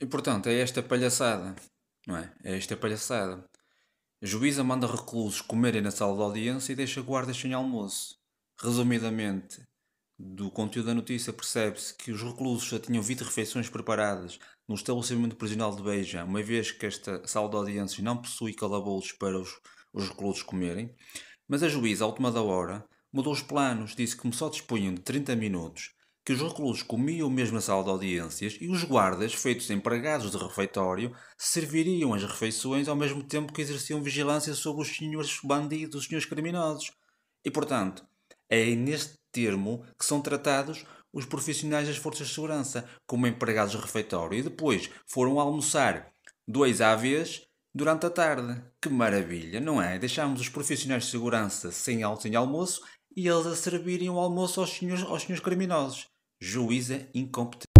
E portanto, é esta palhaçada, não é? É esta palhaçada. A juíza manda reclusos comerem na sala de audiência e deixa guardas sem almoço. Resumidamente, do conteúdo da notícia percebe-se que os reclusos já tinham 20 refeições preparadas no estabelecimento prisional de Beja, uma vez que esta sala de audiências não possui calabouços para os, os reclusos comerem. Mas a juíza, à última da hora, mudou os planos, disse que só dispunham de 30 minutos que os reclusos comiam mesmo na sala de audiências e os guardas, feitos empregados de refeitório, serviriam as refeições ao mesmo tempo que exerciam vigilância sobre os senhores bandidos, os senhores criminosos. E, portanto, é neste termo que são tratados os profissionais das forças de segurança como empregados de refeitório e depois foram almoçar dois à vez durante a tarde. Que maravilha, não é? Deixámos os profissionais de segurança sem, sem almoço e eles a servirem o almoço aos senhores, aos senhores criminosos juíza incompetente